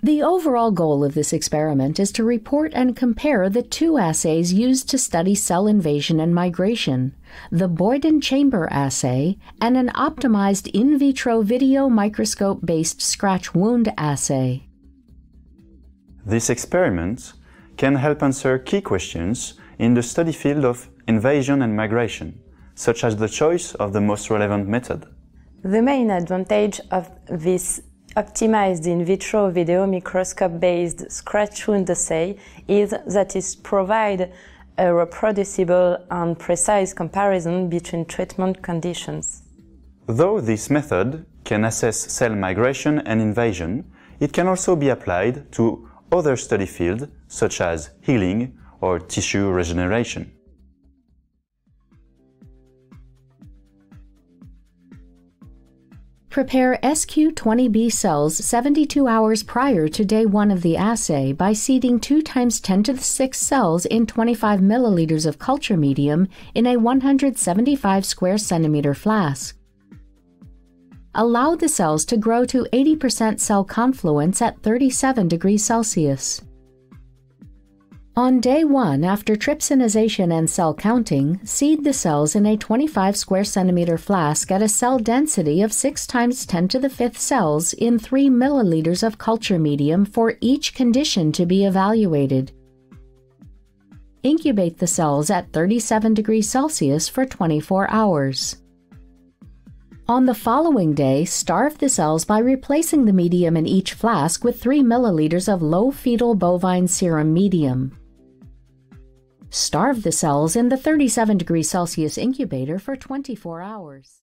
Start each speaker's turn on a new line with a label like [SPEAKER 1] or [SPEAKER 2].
[SPEAKER 1] The overall goal of this experiment is to report and compare the two assays used to study cell invasion and migration the Boyden chamber assay and an optimized in vitro video microscope based scratch wound assay.
[SPEAKER 2] This experiment can help answer key questions in the study field of invasion and migration, such as the choice of the most relevant method.
[SPEAKER 3] The main advantage of this optimized in vitro video microscope-based scratch wound assay is that it provides a reproducible and precise comparison between treatment conditions.
[SPEAKER 2] Though this method can assess cell migration and invasion, it can also be applied to other study fields such as healing or tissue regeneration.
[SPEAKER 1] Prepare SQ20B cells 72 hours prior to day 1 of the assay by seeding 2 times 10 to the 6 cells in 25 milliliters of culture medium in a 175 square centimeter flask. Allow the cells to grow to 80% cell confluence at 37 degrees Celsius. On day one, after trypsinization and cell counting, seed the cells in a 25 square centimeter flask at a cell density of 6 times 10 to the fifth cells in 3 milliliters of culture medium for each condition to be evaluated. Incubate the cells at 37 degrees Celsius for 24 hours. On the following day, starve the cells by replacing the medium in each flask with 3 milliliters of low fetal bovine serum medium. Starve the cells in the 37 degrees Celsius incubator for 24 hours.